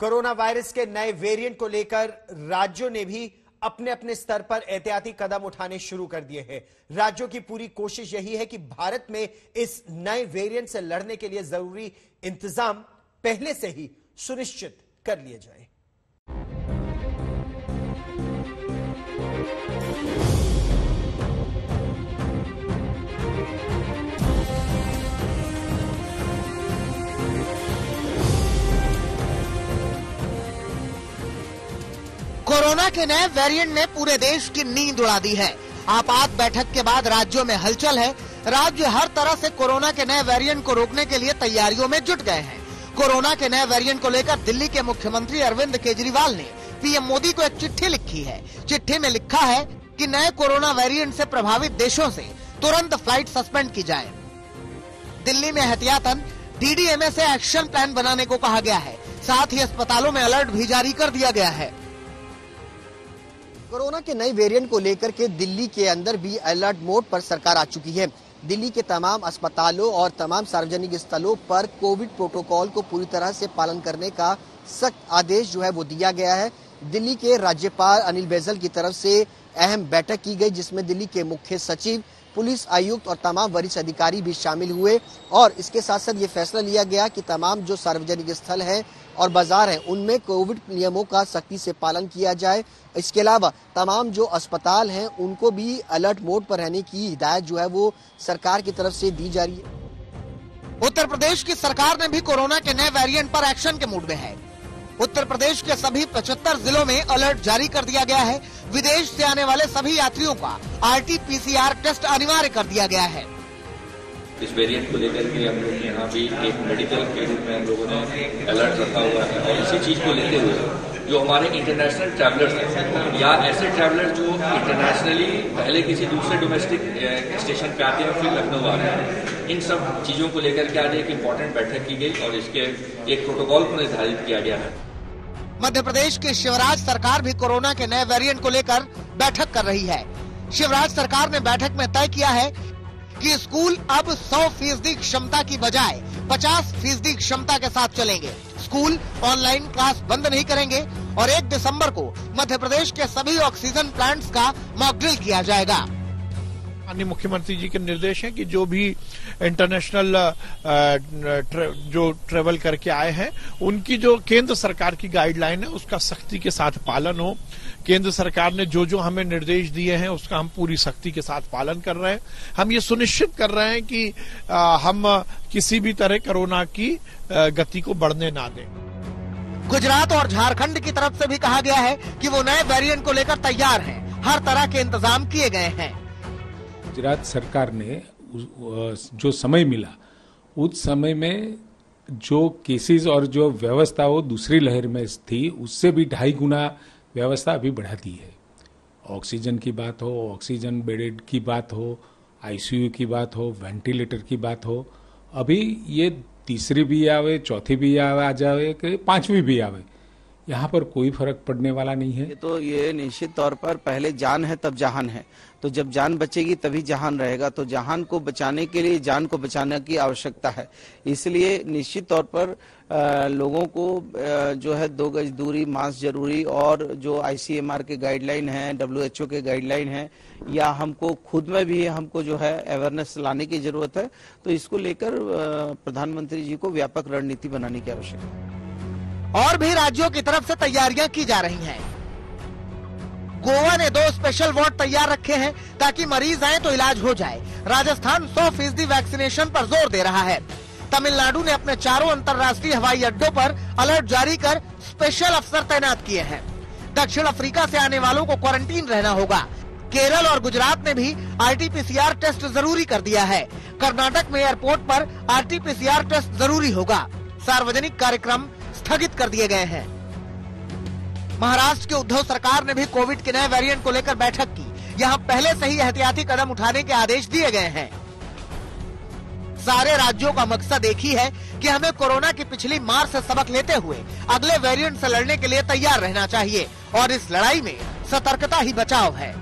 Corona virus के नए variant को लेकर राज्यों ने भी अपने अपने स्तर पर एहतियाती कदम उठाने शुरू कर दिए हैं। राज्यों की पूरी कोशिश यही है कि भारत में इस नए वेरिएंट से लड़ने के लिए ज़रूरी इंतज़ाम पहले से ही सुनिश्चित कर लिए जाए। कोरोना के नए वेरिएंट ने पूरे देश की नींद उड़ा दी है। आपात बैठक के बाद राज्यों में हलचल है। राज्य हर तरह से कोरोना के नए वेरिएंट को रोकने के लिए तैयारियों में जुट गए हैं। कोरोना के नए वेरिएंट को लेकर दिल्ली के मुख्यमंत्री अरविंद केजरीवाल ने पीएम मोदी को एक चिट्ठी लिखी है। चिट्ठी में लिखा है कि नए कोरोना वेरिएंट से प्रभावित देशों से तुरंत फ़्लाइट सस्पेंड की जाए। दिल्ली में एहतियातन डीडीएमए से एक्शन प्लान बनाने को कहा गया है। साथ ही अस्पतालों में अलर्ट भी जारी कर दिया गया है। कोरोना के नए वेरिएंट को लेकर के दिल्ली के अंदर भी अलर्ट मोड पर सरकार आ चुकी है। दिल्ली के तमाम अस्पतालों और तमाम सार्वजनिक स्थलों पर कोविड प्रोटोकॉल को पूरी तरह से पालन करने का सख्त आदेश जो है वो दिया गया है। दिल्ली के राज्यपाल अनिल बैजल की तरफ़ से अहम बैठक की गई, जिसमें दिल्ली के मुख्य सचिव, पुलिस आयुक्त और तमाम वरिष्ठ अधिकारी भी शामिल हुए। और इसके साथ साथ ये फैसला लिया गया कि तमाम जो सार्वजनिक स्थल हैं और बाज़ार हैं, उनमें कोविड नियमों का सख्ती से पालन किया जाए। इसके अलावा तमाम जो अस्पताल हैं, उनको भी अलर्ट मोड पर रहने की हिदायत जो है वो सरकार की तरफ़ से दी जा रही है। उत्तर प्रदेश की सरकार ने भी कोरोना के नए वेरिएंट पर एक्शन के मूड में है। उत्तर प्रदेश के सभी 75 जिलों में अलर्ट जारी कर दिया गया है। विदेश से आने वाले सभी यात्रियों का आरटीपीसीआर टेस्ट अनिवार्य कर दिया गया है। इस वेरिएंट को लेकर के हम लोग यहाँ भी एक मेडिकल के रूप में हम लोगों ने अलर्ट रखा हुआ है और इसी चीज़ को लेते हुए जो हमारे इंटरनेशनल ट्रैवलर्स हैं, या ऐसे ट्रैवलर्स जो इंटरनेशनली पहले किसी दूसरे डोमेस्टिक स्टेशन पे आते हैं फिर लखनऊ आ रहे हैं, इन सब चीज़ों को लेकर के आज एक इम्पोर्टेंट बैठक की गई और इसके एक प्रोटोकॉल को निर्धारित किया गया है। मध्य प्रदेश की शिवराज सरकार भी कोरोना के नए वेरिएंट को लेकर बैठक कर रही है। शिवराज सरकार ने बैठक में तय किया है कि स्कूल अब 100 फ़ीसदी क्षमता की बजाय 50 फ़ीसदी क्षमता के साथ चलेंगे। स्कूल ऑनलाइन क्लास बंद नहीं करेंगे और 1 दिसंबर को मध्य प्रदेश के सभी ऑक्सीजन प्लांट्स का मॉकड्रिल किया जाएगा। माननीय मुख्यमंत्री जी के निर्देश हैं कि जो भी इंटरनेशनल ट्रे, जो ट्रेवल करके आए हैं उनकी जो केंद्र सरकार की गाइडलाइन है उसका सख्ती के साथ पालन हो। केंद्र सरकार ने जो जो हमें निर्देश दिए हैं उसका हम पूरी सख्ती के साथ पालन कर रहे हैं। हम ये सुनिश्चित कर रहे हैं कि हम किसी भी तरह कोरोना की गति को बढ़ने ना दें। गुजरात और झारखंड की तरफ़ से भी कहा गया है कि वो नए वेरिएंट को लेकर तैयार हैं। हर तरह के इंतज़ाम किए गए हैं। गुजरात सरकार ने जो समय मिला, उस समय में जो केसेस और जो व्यवस्था वो दूसरी लहर में थी, उससे भी ढाई गुना व्यवस्था अभी बढ़ा दी है। ऑक्सीजन की बात हो, ऑक्सीजन बेडेड की बात हो आईसीयू की बात हो, वेंटिलेटर की बात हो, अभी ये तीसरी भी आवे, चौथी भी आवे आ जावे कि पांचवी भी आवे। यहाँ पर कोई फ़र्क पड़ने वाला नहीं है। तो ये निश्चित तौर पर पहले जान है, तब जहान है। तो जब जान बचेगी, तभी जहान रहेगा। तो जहान को बचाने के लिए, जान को बचाने की आवश्यकता है। इसलिए निश्चित तौर पर लोगों को जो है दो गज दूरी मास्क ज़रूरी और जो आईसीएमआर के गाइडलाइन है डब्ल्यूएचओ के गाइडलाइन है, या हमको खुद में भी हमको जो है अवेयरनेस लाने की ज़रूरत है तो इसको लेकर प्रधानमंत्री जी को व्यापक रणनीति बनाने की आवश्यकता है। और भी राज्यों की तरफ़ से तैयारियाँ की जा रही हैं। गोवा ने दो स्पेशल वार्ड तैयार रखे हैं। ताकि मरीज़ आए तो इलाज हो जाए। राजस्थान 100 फ़ीसदी वैक्सीनेशन पर ज़ोर दे रहा है। तमिलनाडु ने अपने चारों अंतर्राष्ट्रीय हवाई अड्डों पर अलर्ट जारी कर स्पेशल अफसर तैनात किए हैं। दक्षिण अफ्रीका से आने वालों को क्वारंटीन रहना होगा। केरल और गुजरात ने भी आरटीपीसीआर टेस्ट ज़रूरी कर दिया है। कर्नाटक में एयरपोर्ट पर आरटीपीसीआर टेस्ट ज़रूरी होगा। सार्वजनिक कार्यक्रम स्थगित कर दिए गए हैं। महाराष्ट्र की उद्धव सरकार ने भी कोविड के नए वेरिएंट को लेकर बैठक की। यहाँ पहले से ही एहतियाती कदम उठाने के आदेश दिए गए हैं। सारे राज्यों का मकसद एक ही है कि हमें कोरोना की पिछली मार से सबक लेते हुए अगले वेरिएंट से लड़ने के लिए तैयार रहना चाहिए और इस लड़ाई में सतर्कता ही बचाव है।